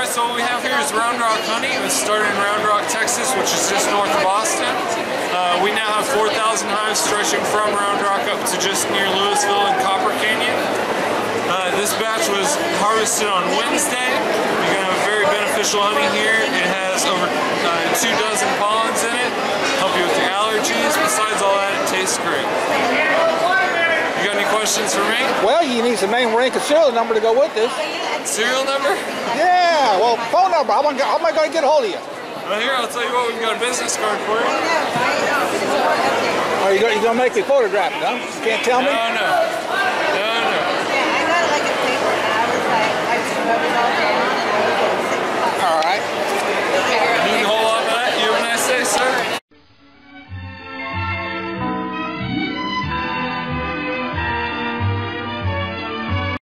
so what we have here is Round Rock Honey. It was started in Round Rock, Texas, which is just north of Austin. Uh, we now have 4,000 hives stretching from Round Rock up to just near Lewisville and Copper Canyon. Uh, this batch was harvested on Wednesday. You're going to have a very beneficial honey here. It has over uh, two dozen pollens in it. Help you with your allergies. Besides all that, it tastes great. You got any questions for me? Well, you need some name, rank, and serial number to go with this. Serial number? Yeah, phone number. How am I, how am I going to get a hold of you? Well, here, I'll tell you what, we've got a business card for you. Are you going to make me photograph it, huh? You can't tell me? no. No, no.